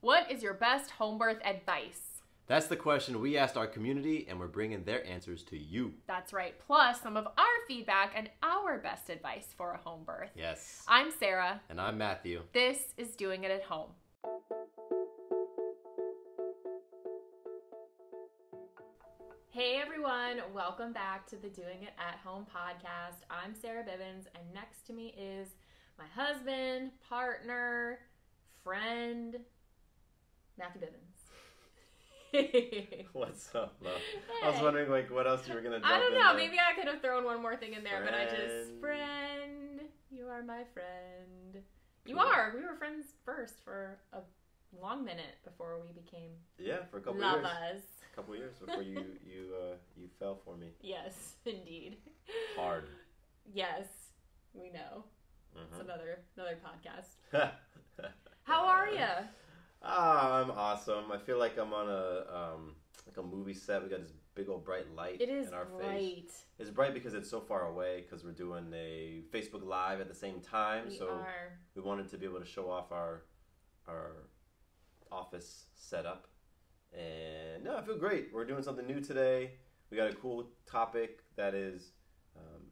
What is your best home birth advice? That's the question we asked our community, and we're bringing their answers to you. That's right. Plus, some of our feedback and our best advice for a home birth. Yes. I'm Sarah. And I'm Matthew. This is Doing It at Home. Hey everyone, welcome back to the Doing It at Home podcast. I'm Sarah Bibbins, and next to me is my husband, partner, friend, Matthew Bibbins. What's up, love? I was wondering, like, what else you were gonna. Do. I don't know. Maybe I could have thrown one more thing in there, but I just Friend. friend. You are my friend. You Cool. are. We were friends first for a long minute before we became Yeah, for a couple years. lovers. A couple years before you you uh, you fell for me Yes, indeed. hard. Yes, we know. It's Mhm. another another podcast. How are you? Ah, I'm awesome. I feel like I'm on a um like a movie set. We got this big old bright light It is in our face. bright. It's bright because it's so far away because we're doing a Facebook Live at the same time. We so are. we wanted to be able to show off our our office setup. And no, I feel great. We're doing something new today. We got a cool topic that is um,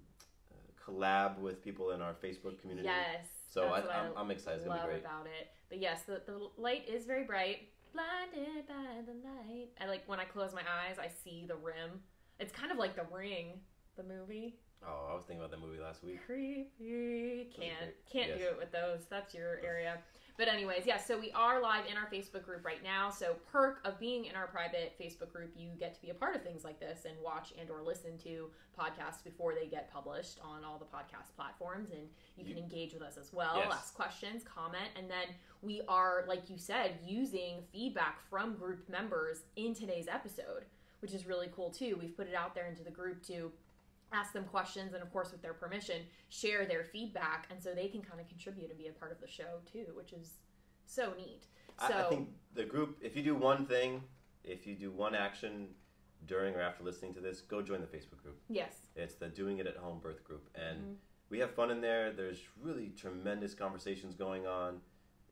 collab with people in our Facebook community. Yes. So I, that's what I'm, I'm excited. It's gonna be great. about it. But yes, the, the light is very bright. Blinded by the light. I like when I close my eyes, I see the rim. It's kind of like The Ring, the movie. Oh, I was thinking about that movie last week. Creepy. Can't can't do it with those. That's your area. But anyways, yeah. So we are live in our Facebook group right now. So perk of being in our private Facebook group, you get to be a part of things like this and watch and or listen to podcasts before they get published on all the podcast platforms, and you can engage with us as well, Yes. ask questions, comment, and then we are, like you said, using feedback from group members in today's episode, which is really cool too. We've put it out there into the group to ask them questions and of course with their permission share their feedback and so they can kind of contribute and be a part of the show too which is so neat so I think the group, if you do one thing, if you do one action during or after listening to this, go join the Facebook group. yes It's the Doing It at Home Birth Group, and Mhm. we have fun in there. There's really tremendous conversations going on.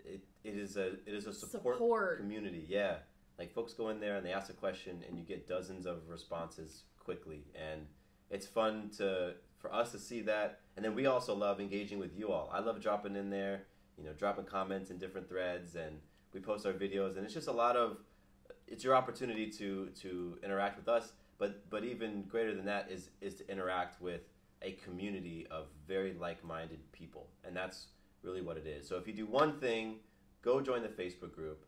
It, it is a it is a support, Support. community. Yeah, like folks go in there and they ask a question, and you get dozens of responses quickly, and it's fun to for us to see that. And then we also love engaging with you all. I love dropping in there, you know, dropping comments in different threads, and we post our videos, and it's just a lot of it's your opportunity to to interact with us but but even greater than that is is to interact with a community of very like-minded people and that's really what it is so if you do one thing go join the facebook group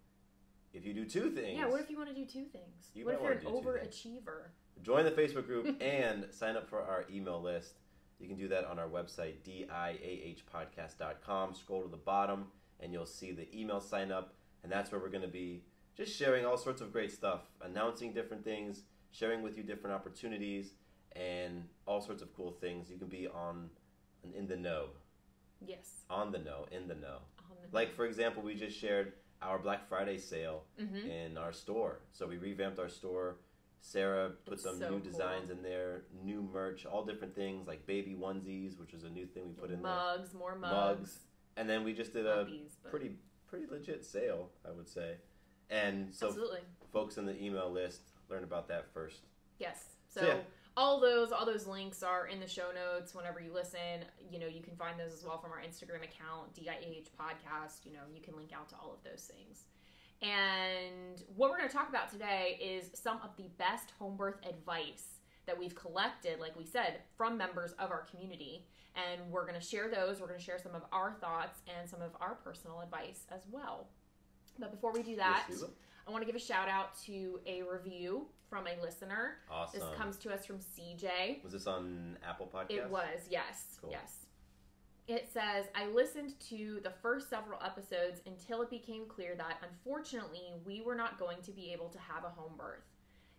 if you do two things yeah what if you want to do two things You what if you're an wanna do two things. overachiever join the facebook group and sign up for our email list. You can do that on our website diahpodcast.com scroll to the bottom and you'll see the email sign up. And that's where we're going to be just sharing all sorts of great stuff announcing different things sharing with you different opportunities and all sorts of cool things. You can be on in the know. Yes. On the know in the know. On the- like for example we just shared our black friday sale Mhm. in our store. So we revamped our store. Sarah put It's some so new cool. designs in there, new merch, all different things like baby onesies, which is a new thing we put in mugs more there. mugs, And then we just did a but- pretty pretty legit sale, I would say. And so absolutely folks in the email list learn about that first. Yes. So, So, yeah. all those all those links are in the show notes whenever you listen. You know, you can find those as well from our Instagram account, DIAH podcast. You know, you can link out to all of those things. And what we're going to talk about today is some of the best home birth advice that we've collected, like we said, from members of our community. And we're going to share those. We're going to share some of our thoughts and some of our personal advice as well. But before we do that. I want to give a shout out to a review from a listener. awesome. This comes to us from CJ. was this on Apple Podcasts? It was, yes. Cool. Yes. It says, I listened to the first several episodes until it became clear that, unfortunately, we were not going to be able to have a home birth.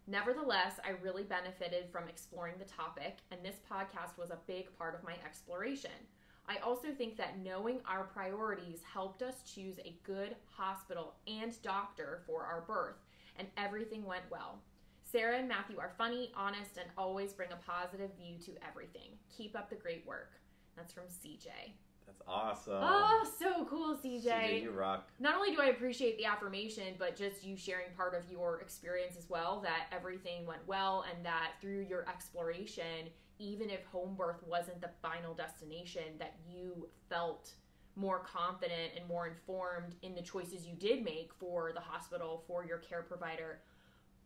Nevertheless, I really benefited from exploring the topic, and this podcast was a big part of my exploration. I also think that knowing our priorities helped us choose a good hospital and doctor for our birth, and everything went well. Sarah and Matthew are funny, honest, and always bring a positive view to everything. Keep up the great work. That's from CJ. That's awesome. Oh, so cool, CJ. CJ, you rock. Not only do I appreciate the affirmation, but just you sharing part of your experience as well that everything went well and that through your exploration, even if home birth wasn't the final destination, that you felt more confident and more informed in the choices you did make for the hospital, for your care provider.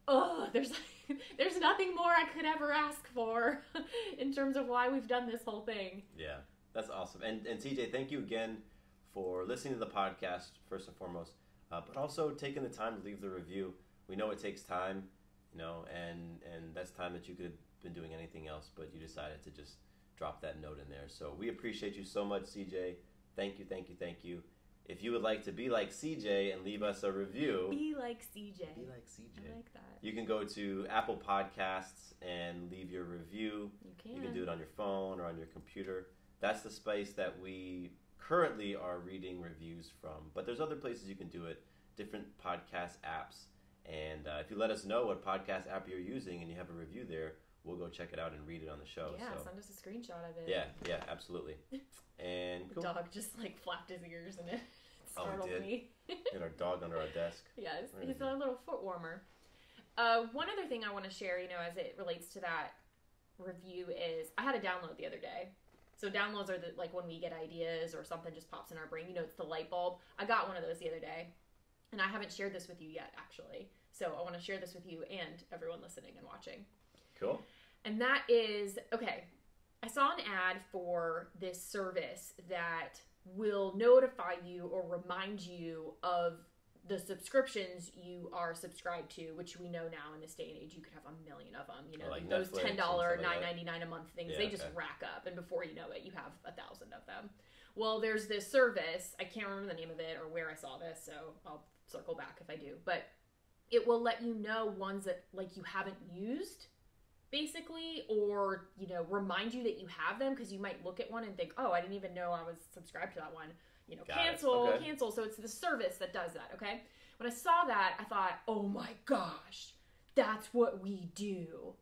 Oh, there's there's nothing more I could ever ask for in terms of why we've done this whole thing. Yeah, that's awesome. And and CJ, thank you again for listening to the podcast first and foremost, uh, but also taking the time to leave the review. We know it takes time, you know, and and that's time that you could have been doing anything else, but you decided to just drop that note in there. So we appreciate you so much, CJ. Thank you, thank you, thank you. If you would like to be like CJ and leave us a review, Be like CJ. be like CJ. I like that. You can go to Apple Podcasts and leave your review. You can. You can do it on your phone or on your computer. That's the space that we currently are reading reviews from. But there's other places you can do it, different podcast apps. And uh, if you let us know what podcast app you're using and you have a review there, we'll go check it out and read it on the show. Yeah, so send us a screenshot of it. yeah, yeah, absolutely. And The cool. dog just like flapped his ears and it Oh, startled did? me. Get our dog under our desk. yes, Where he's a little foot warmer. Uh, one other thing I want to share, you know, as it relates to that review is I had a download the other day. So downloads are the, like when we get ideas or something just pops in our brain. You know, it's the light bulb. I got one of those the other day, and I haven't shared this with you yet, actually. So I want to share this with you and everyone listening and watching. Cool. And that is okay. I saw an ad for this service that will notify you or remind you of the subscriptions you are subscribed to, which we know now in this day and age you could have a million of them. You know, Like those Netflix ten dollar, like nine ninety nine a month things, Yeah, they just okay. rack up, and before you know it, you have a thousand of them. Well, there's this service. I can't remember the name of it or where I saw this, so I'll circle back if I do. But it will let you know ones that like you haven't used basically or you know remind you that you have them because you might look at one and think oh i didn't even know i was subscribed to that one. You know Got cancel Okay. cancel. So it's the service that does that okay? When i saw that i thought oh my gosh that's what we do.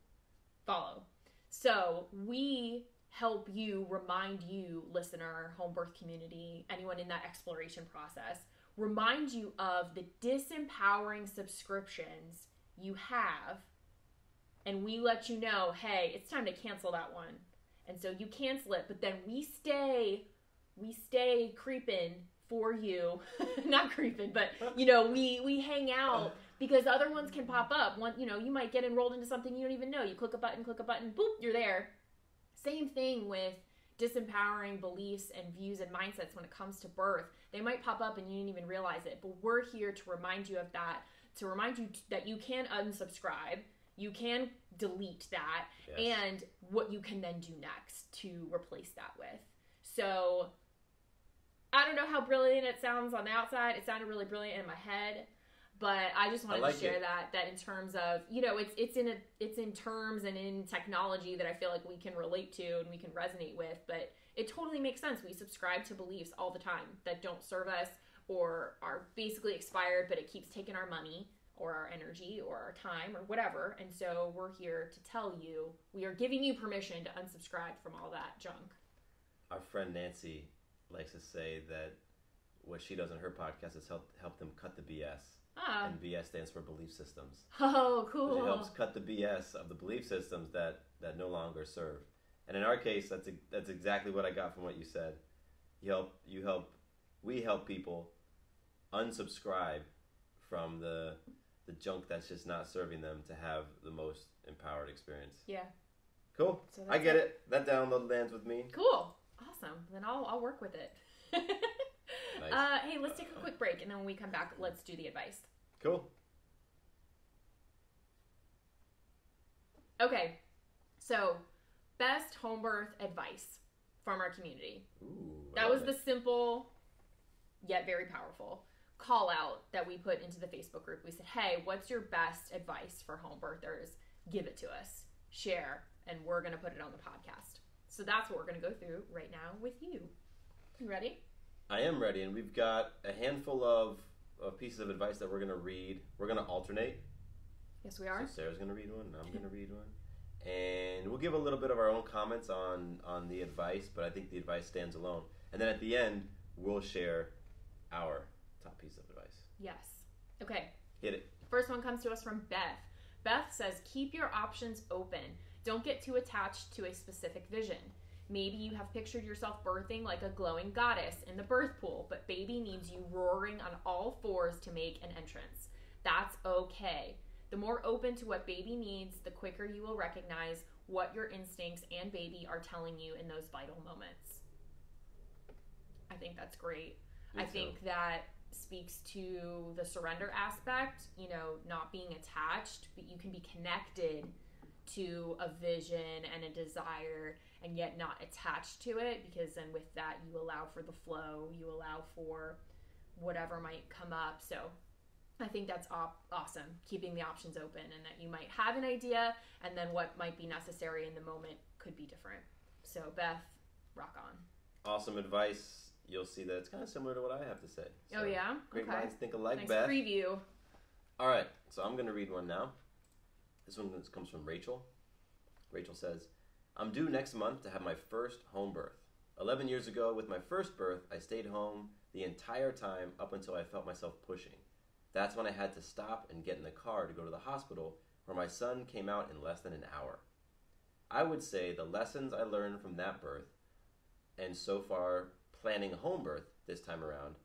Follow. So we help you remind you listener home birth community anyone in that exploration process remind you of the disempowering subscriptions you have and we let you know, hey, it's time to cancel that one. And so you cancel it, but then we stay, we stay creeping for you, not creeping, but you know, we we hang out because other ones can pop up. One, you know, you might get enrolled into something you don't even know. You click a button, click a button, boop, you're there. Same thing with disempowering beliefs and views and mindsets when it comes to birth. They might pop up and you didn't even realize it, but we're here to remind you of that, to remind you that you can unsubscribe, you can delete that, Yes. and what you can then do next to replace that with. So I don't know how brilliant it sounds on the outside. It sounded really brilliant in my head, but I just wanted like to share it. that that in terms of you know it's it's in a it's in terms and in technology that I feel like we can relate to and we can resonate with, but it totally makes sense. We subscribe to beliefs all the time that don't serve us or are basically expired, but it keeps taking our money or our energy or our time or whatever. And so we're here to tell you we are giving you permission to unsubscribe from all that junk. Our friend Nancy likes to say that what she does on her podcast is help help them cut the BS. Ah, And BS stands for belief systems. oh, cool. It helps cut the BS of the belief systems that that no longer serve. And in our case, that's e- that's exactly what I got from what you said. You help you help we help people unsubscribe from the the junk that's just not serving them to have the most empowered experience. Yeah, Cool. So I get it. That download lands with me. cool. Awesome. Then I'll, I'll work with it. Nice. uh, hey, let's take a quick break and then when we come back, let's do the advice. Cool. Okay, so best home birth advice from our community. Ooh. That was love the simple yet very powerful call out that we put into the Facebook group. We said, hey, what's your best advice for home birthers? Give it to us, share, and we're going to put it on the podcast. So that's what we're going to go through right now with you. You ready? I am ready, and we've got a handful of, of pieces of advice that we're going to read. We're going to alternate. Yes, we are. So Sarah's going to read one, and I'm going to read one. And we'll give a little bit of our own comments on, on the advice, but I think the advice stands alone. And then at the end, we'll share our top piece of advice. Yes. Okay. Hit it. First one comes to us from Beth. Beth says, keep your options open. Don't get too attached to a specific vision. Maybe you have pictured yourself birthing like a glowing goddess in the birth pool, but baby needs you roaring on all fours to make an entrance. That's okay. The more open to what baby needs, the quicker you will recognize what your instincts and baby are telling you in those vital moments. I think that's great. Me I too. think that speaks to the surrender aspect, you know, not being attached, but you can be connected to a vision and a desire and yet not attached to it because then with that you allow for the flow, you allow for whatever might come up. So I think that's op- awesome, keeping the options open and that you might have an idea and then what might be necessary in the moment could be different. So Beth, rock on. Awesome advice. You'll see that it's kind of similar to what I have to say. oh So, yeah, Great okay. minds think alike, nice Beth. preview. All right, so I'm going to read one now. This one comes from Rachel. Rachel says, I'm due next month to have my first home birth. 11 years ago, with my first birth, I stayed home the entire time up until I felt myself pushing. That's when I had to stop and get in the car to go to the hospital, where my son came out in less than an hour. I would say the lessons I learned from that birth, and so far planning a home birth this time around,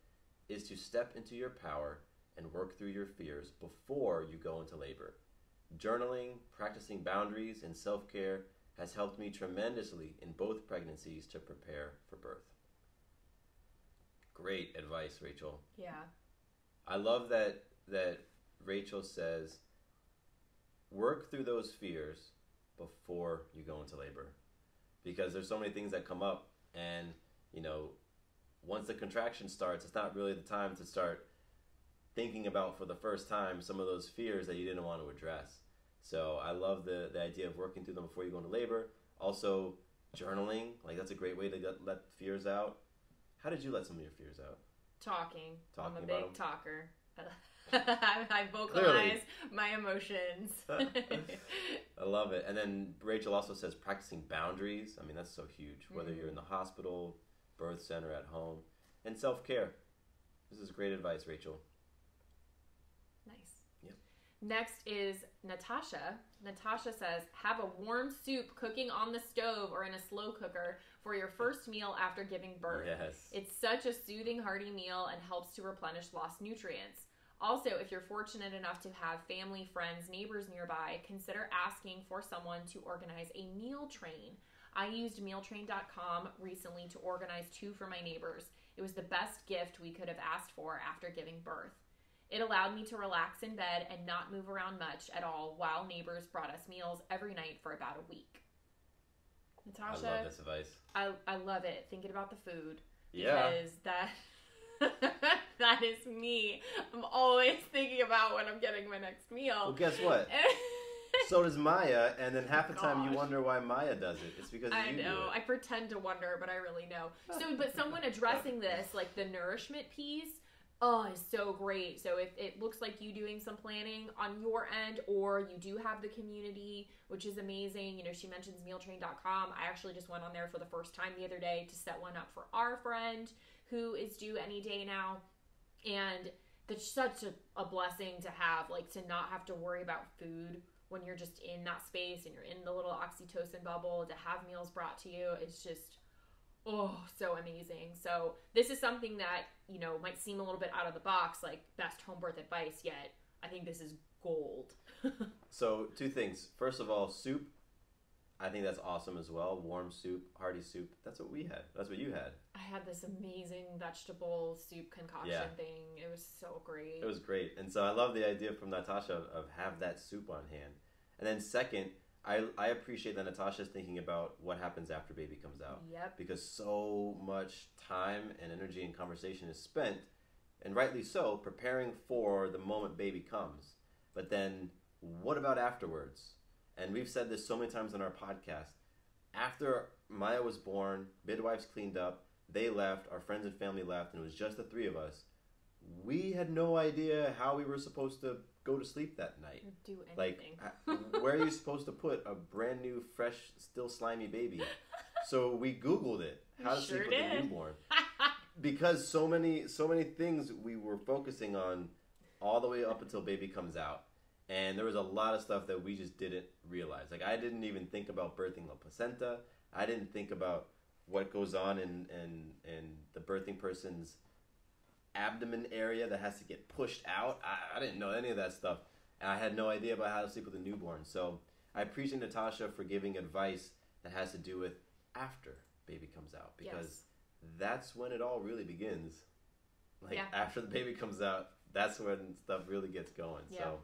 is to step into your power and work through your fears before you go into labor. Journaling, practicing boundaries, and self care has helped me tremendously in both pregnancies to prepare for birth. Great advice, Rachel. Yeah. I love that that Rachel says work through those fears before you go into labor. Because there's so many things that come up and, you know, once the contraction starts, it's not really the time to start thinking about for the first time some of those fears that you didn't want to address. So I love the, the idea of working through them before you go into labor. Also, journaling, like that's a great way to get, let fears out. How did you let some of your fears out? Talking. Talking I'm a big talker. I vocalize my emotions. I love it. And then Rachel also says practicing boundaries. I mean, that's so huge. Whether Mm-hmm. you're in the hospital, birth center, at home, and self care. This is great advice, Rachel. nice. Yep. Next is Natasha. Natasha says, have a warm soup cooking on the stove or in a slow cooker for your first meal after giving birth. Yes. It's such a soothing, hearty meal and helps to replenish lost nutrients. Also, if you're fortunate enough to have family, friends, neighbors nearby, consider asking for someone to organize a meal train. I used mealtrain.com recently to organize two for my neighbors. It was the best gift we could have asked for after giving birth. It allowed me to relax in bed and not move around much at all while neighbors brought us meals every night for about a week. Natasha, I love this advice. I, I love it. Thinking about the food Yeah. because that that is me. I'm always thinking about when I'm getting my next meal. Well, meal. guess what? so does Maya, and then half the time you wonder why Maya does it. It's because I you know. I pretend to wonder, but I really know. So, but someone addressing this, like the nourishment piece, oh, is so great. So, if it looks like you doing some planning on your end, or you do have the community, which is amazing. You know, she mentions mealtrain.com. I actually just went on there for the first time the other day to set one up for our friend who is due any day now. And that's such a, a blessing to have, like, to not have to worry about food when you're just in that space and you're in the little oxytocin bubble to have meals brought to you it's just oh so amazing so this is something that you know might seem a little bit out of the box like best home birth advice yet i think this is gold So two things. First of all, soup. I think that's awesome as well. Warm soup, hearty soup. That's what we had. That's what you had. I had this amazing vegetable soup concoction Yeah. thing it was so great It was great. And so I love the idea from Natasha of, of have that soup on hand. And then second, I, I appreciate that Natasha's thinking about what happens after baby comes out. yep Because so much time and energy and conversation is spent, and rightly so, preparing for the moment baby comes. But then what about afterwards? And we've said this so many times on our podcast. After Maya was born, midwives cleaned up, they left, our friends and family left, and it was just the three of us. We had no idea how we were supposed to go to sleep that night. do Like, anything uh, where are you supposed to put a brand new, fresh, still slimy baby So we Googled it. How to Sure sleep with a newborn. because so many so many things we were focusing on all the way up until baby comes out and there was a lot of stuff that we just didn't realize like i didn't even think about birthing the placenta i didn't think about what goes on in in in the birthing person's abdomen area that has to get pushed out i, I didn't know any of that stuff and i had no idea about how to sleep with a newborn so i appreciate natasha for giving advice that has to do with after baby comes out because Yes. that's when it all really begins. Like Yeah. after the baby comes out, that's when stuff really gets going. Yeah. So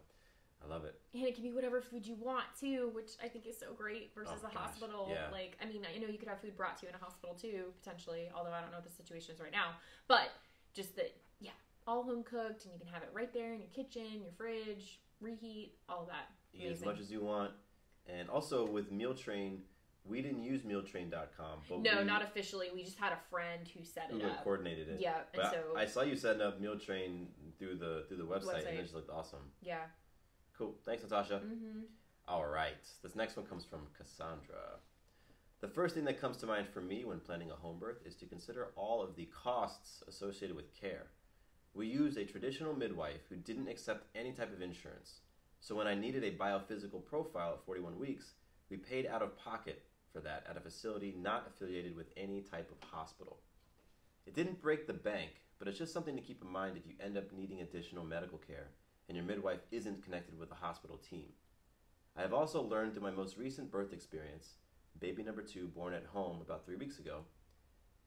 I love it. And it can be whatever food you want too, which I think is so great versus Oh, a gosh, hospital. yeah. Like, I mean, I know you could have food brought to you in a hospital too, potentially, although I don't know what the situation is right now. But just that, yeah, all home cooked, and you can have it right there in your kitchen, your fridge, reheat, all that. Eat as much as you want. And also with Meal Train, we didn't use mealtrain.com, but no, we, not officially. We just had a friend who set it had up. coordinated it. Yeah, But I- so I, saw you setting up Meal Train through the through the website, and it just looked awesome. yeah. Cool. Thanks, Natasha. Mm-hmm. All right. This next one comes from Cassandra. The first thing that comes to mind for me when planning a home birth is to consider all of the costs associated with care. We used a traditional midwife who didn't accept any type of insurance. So when I needed a biophysical profile at 41 weeks, we paid out of pocket for that at a facility not affiliated with any type of hospital. It didn't break the bank, but it's just something to keep in mind if you end up needing additional medical care and your midwife isn't connected with a hospital team. I have also learned through my most recent birth experience, baby number two, born at home about three weeks ago,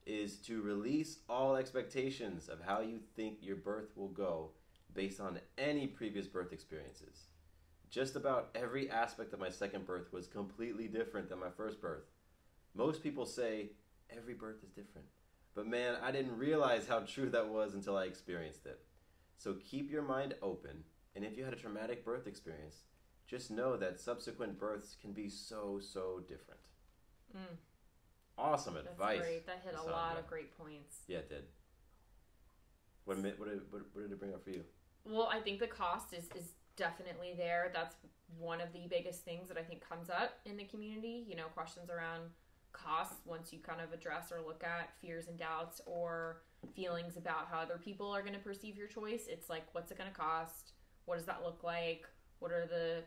is to release all expectations of how you think your birth will go based on any previous birth experiences. Just about every aspect of my second birth was completely different than my first birth. Most people say every birth is different, but man, I didn't realize how true that was until I experienced it. So keep your mind open, and if you had a traumatic birth experience, just know that subsequent births can be so, so different. Mm, Awesome that's advice. great. That hit a lot of great points. Yeah, it did. What, what, did, what, what did it bring up for you? Well, I think the cost is, is definitely there. That's one of the biggest things that I think comes up in the community. You know, questions around costs once you kind of address or look at fears and doubts or feelings about how other people are going to perceive your choice. It's like, what's it going to cost? What does that look like? What are the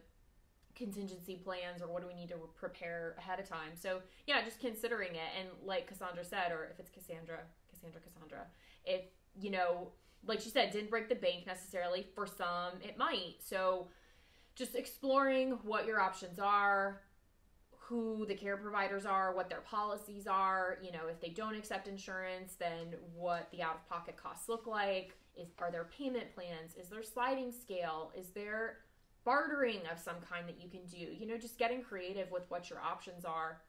contingency plans or what do we need to prepare ahead of time? So, yeah, just considering it. And like Cassandra said, or if it's Cassandra, Cassandra, Cassandra, if, you know, like she said, didn't break the bank necessarily. For some, it might. So, just exploring what your options are, who the care providers are, what their policies are. You know, if they don't accept insurance, then what the out of pocket costs look like. Is are there payment plans? Is there sliding scale? Is there bartering of some kind that you can do? You know, just getting creative with what your options are.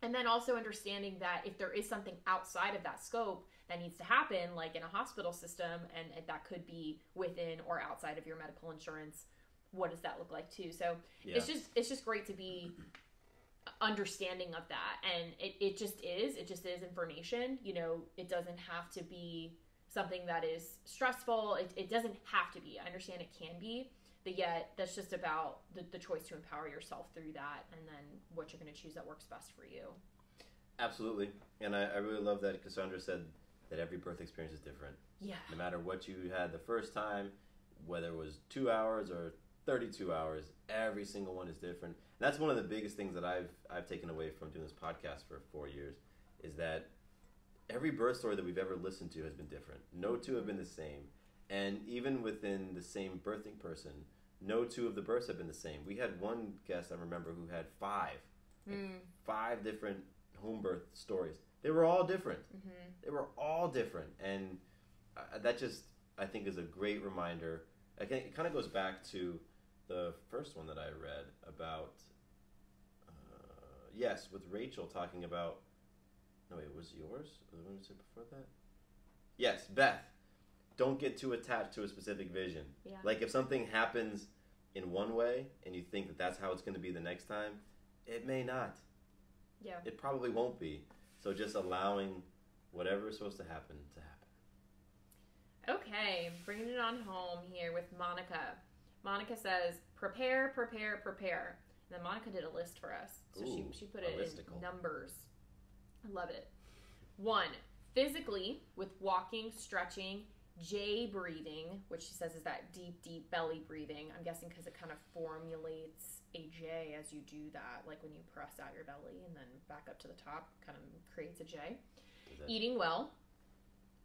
And then also understanding that if there is something outside of that scope that needs to happen, like in a hospital system, and that could be within or outside of your medical insurance, what does that look like too? So Yeah. it's just it's just great to be understanding of that and it, it just is it just is information you know it doesn't have to be something that is stressful it, it doesn't have to be i understand it can be but yet that's just about the, the choice to empower yourself through that and then what you're going to choose that works best for you Absolutely. And I, I really love that Cassandra said that every birth experience is different. yeah No matter what you had the first time, whether it was two hours or 32 hours, every single one is different. And that's one of the biggest things that I've, I've taken away from doing this podcast for four years is that every birth story that we've ever listened to has been different. No two have been the same. And even within the same birthing person, no two of the births have been the same. We had one guest I remember who had five, mm, five different home birth stories. They were all different. hmm They were all different, and uh, that just I think is a great reminder. I think it kind of goes back to the first one that I read about. Uh, yes, with Rachel talking about. No, wait, was yours? Was the one you said before that? Yes, Beth. Don't get too attached to a specific vision. yeah Like if something happens in one way and you think that that's how it's going to be the next time, it may not. yeah It probably won't be. So just allowing whatever is supposed to happen to happen. Okay, bringing it on home here with Monica. Monica says, prepare, prepare, prepare. And then Monica did a list for us. So she, Ooh, she put it in numbers. I love it. One, physically with walking, stretching, J breathing, which she says is that deep, deep belly breathing. I'm guessing because it kind of formulates a J as you do that, like when you press out your belly and then back up to the top, kind of creates a J. Eating well.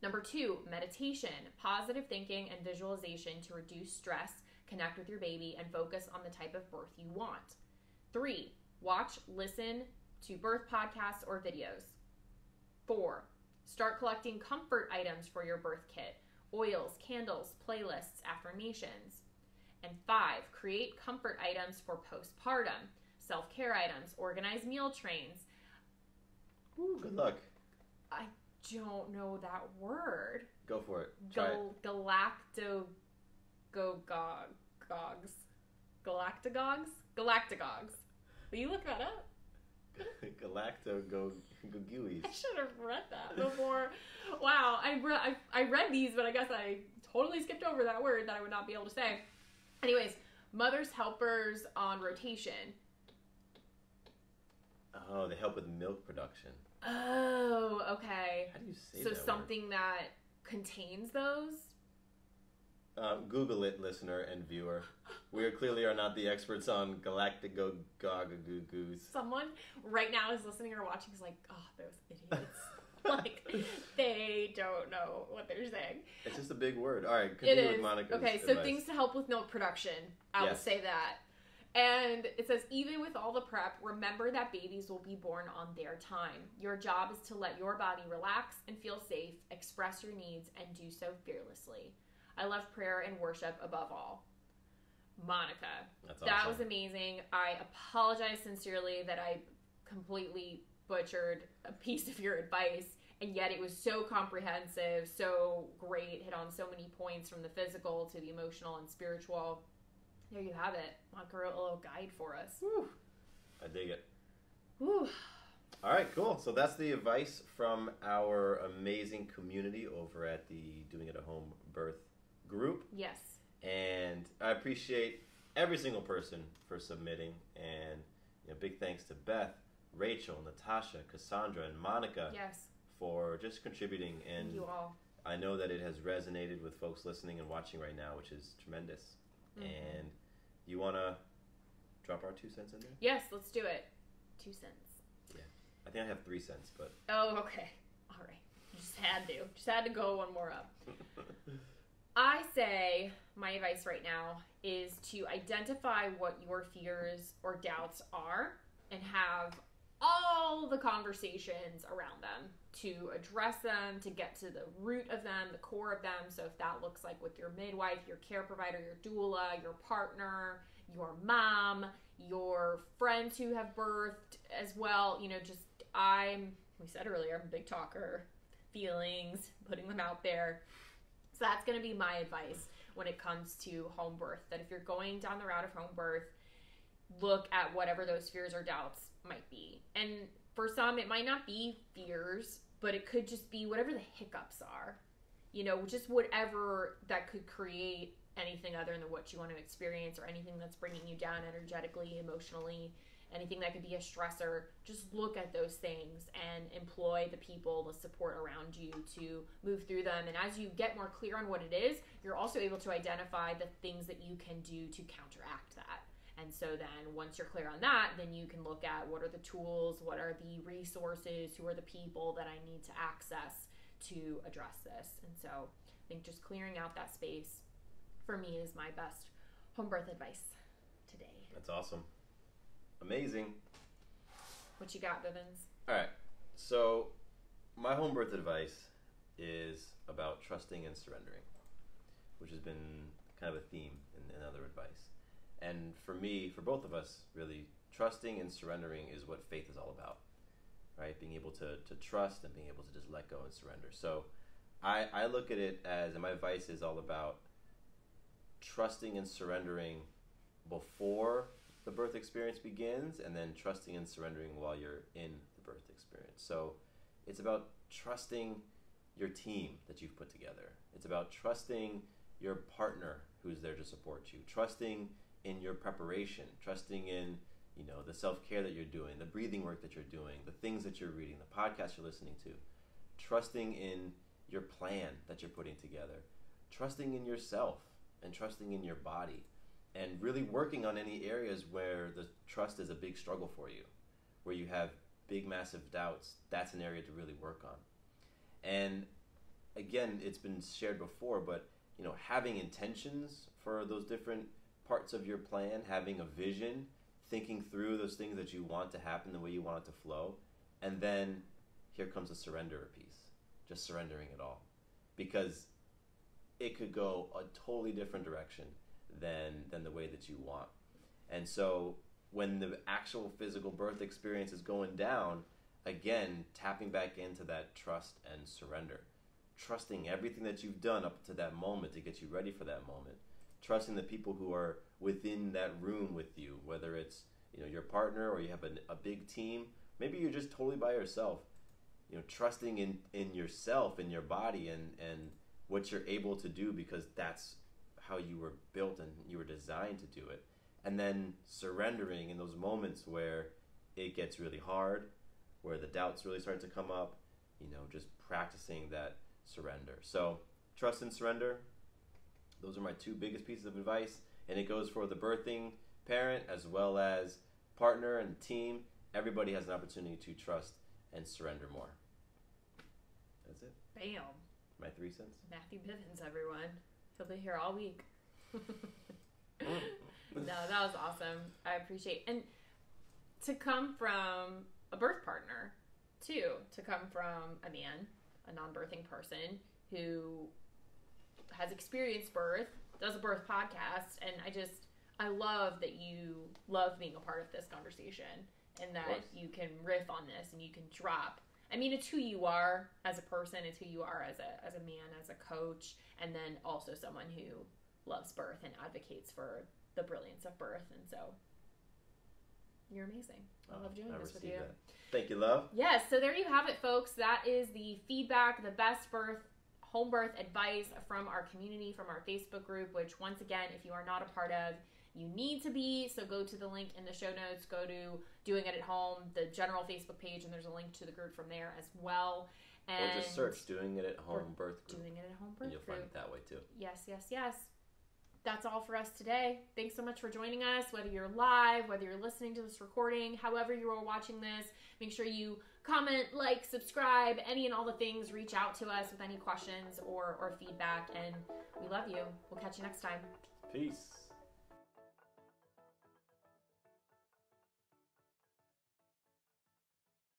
Number two, meditation, positive thinking, and visualization to reduce stress, connect with your baby, and focus on the type of birth you want. Three, watch, listen to birth podcasts or videos. Four, start collecting comfort items for your birth kit oils, candles, playlists, affirmations. And five, create comfort items for postpartum, self care items, organize meal trains. Ooh, good luck. I don't know that word. Go for it. It. Gal- galacto go gogs galactagogs galactagogs will you look that up Galacto go i should have read that before wow I, re- I, I read these but i guess i totally skipped over that word that i would not be able to say anyways mother's helpers on rotation Oh, they help with milk production. oh okay How do you say so that? word? something that contains those Um, Google it, listener and viewer. We are clearly are not the experts on Galactico Goos. someone right now is listening or watching is like oh those idiots like they don't know what they're saying. It's just a big word. All right, continue with Monica's okay. So advice. things to help with milk production. I will Yes. say that. And it says, even with all the prep, remember that babies will be born on their time. Your job is to let your body relax and feel safe, express your needs, and do so fearlessly. I love prayer and worship above all. Monica, That's that awesome. was amazing. I apologize sincerely that I completely butchered a piece of your advice, and yet it was so comprehensive, so great, hit on so many points from the physical to the emotional and spiritual. There you have it. Monica wrote a little guide for us. Whew. I dig it. Whew. All right, cool. So that's the advice from our amazing community over at the Doing It at Home Birth group. Yes. And I appreciate every single person for submitting. And you know, big thanks to Beth, Rachel, Natasha, Cassandra, and Monica Yes. for just contributing. And Thank you all. I know that it has resonated with folks listening and watching right now, which is tremendous. Mhm. And you want to drop our two cents in there? Yes, let's do it. Two cents. Yeah. I think I have three cents, but Oh, okay. All right. Just had to. Just had to go one more up. I say my advice right now is to identify what your fears or doubts are and have all the conversations around them to address them, to get to the root of them, the core of them. So, if that looks like with your midwife, your care provider, your doula, your partner, your mom, your friends who have birthed as well, you know, just I'm, we said earlier, I'm a big talker, feelings, putting them out there. That's going to be my advice when it comes to home birth. That if you're going down the route of home birth, look at whatever those fears or doubts might be. And for some, it might not be fears, but it could just be whatever the hiccups are. You know, just whatever that could create anything other than what you want to experience or anything that's bringing you down energetically, emotionally, anything that could be a stressor. Just look at those things and employ the people, the support around you to move through them. And as you get more clear on what it is, you're also able to identify the things that you can do to counteract that. And so then once you're clear on that, then you can look at what are the tools, what are the resources, who are the people that I need to access to address this. And so I think just clearing out that space for me is my best home birth advice today. that's awesome. Amazing. What you got, Bibbins? All right. So, my home birth advice is about trusting and surrendering, which has been kind of a theme in, in other advice. And for me, for both of us, really, trusting and surrendering is what faith is all about, right? Being able to, to trust and being able to just let go and surrender. So, I, I look at it as, and my advice is all about trusting and surrendering before the birth experience begins and then trusting and surrendering while you're in the birth experience. So it's about trusting your team that you've put together. It's about trusting your partner who's there to support you, trusting in your preparation, trusting in you know, the self care that you're doing, the breathing work that you're doing, the things that you're reading, the podcast you're listening to, trusting in your plan that you're putting together, trusting in yourself and trusting in your body, and really working on any areas where the trust is a big struggle for you, where you have big, massive doubts. That's an area to really work on. And again, it's been shared before, but you know, having intentions for those different parts of your plan, having a vision, thinking through those things that you want to happen the way you want it to flow, and then here comes a surrender piece, just surrendering it all, because it could go a totally different direction than than the way that you want, and so when the actual physical birth experience is going down, again tapping back into that trust and surrender. Trusting everything that you've done up to that moment to get you ready for that moment. Trusting the people who are within that room with you whether it's you know your partner or you have a, a big team. Maybe you're just totally by yourself. You know trusting in in yourself and your body and and what you're able to do because that's how you were built and you were designed to do it and then surrendering in those moments where it gets really hard where the doubts really start to come up you know just practicing that surrender. So, trust and surrender. Those are my two biggest pieces of advice, and it goes for the birthing parent as well as partner and team. Everybody has an opportunity to trust and surrender more. That's it. Bam. My three cents. Matthew Bibbins, everyone. He'll be here all week. Mm. no, that was awesome. I appreciate and to come from a birth partner too, to come from a man a non-birthing person who has experienced birth, does a birth podcast, and I just I love that you love being a part of this conversation and that you can riff on this and you can drop. I mean, it's who you are as a person. It's who you are as a as a man, as a coach, and then also someone who loves birth and advocates for the brilliance of birth. And so, you're amazing. I oh, love doing I this with you. That. Thank you, love. Yes, so there you have it, folks. That is the feedback, the best birth, home birth advice from our community, from our Facebook group, which, once again, if you are not a part of, you need to be. So go to the link in the show notes, go to Doing It at Home, the general Facebook page, and there's a link to the group from there as well. And or just search Doing It at Home Birth Group. Doing It at Home Birth And you'll group. find it that way too. Yes, yes, yes that's all for us today. Thanks so much for joining us, whether you're live, whether you're listening to this recording, however you are watching this. Make sure you comment, like, subscribe, any and all the things. Reach out to us with any questions or, or feedback. And we love you. We'll catch you next time. Peace.